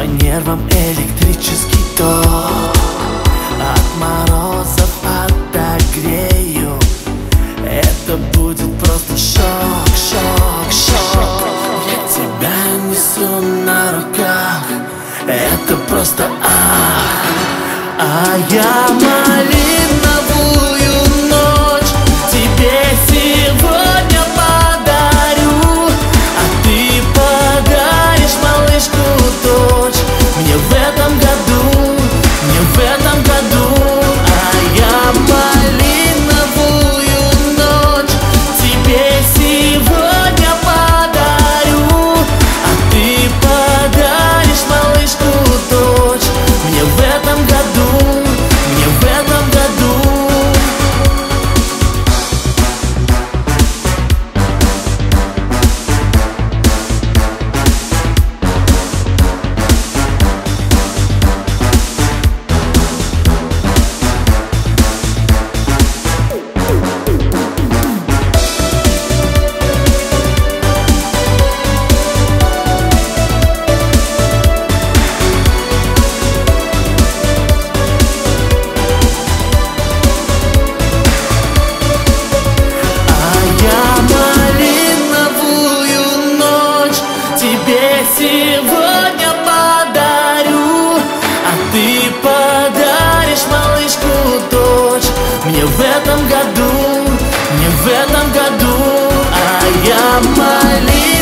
По нервам электрический ток. От морозов отогрею. Это будет просто шок, шок, шок. Я тебя несу на руках. Это просто ах. А я молюсь этом году, не в этом году, а я молюсь.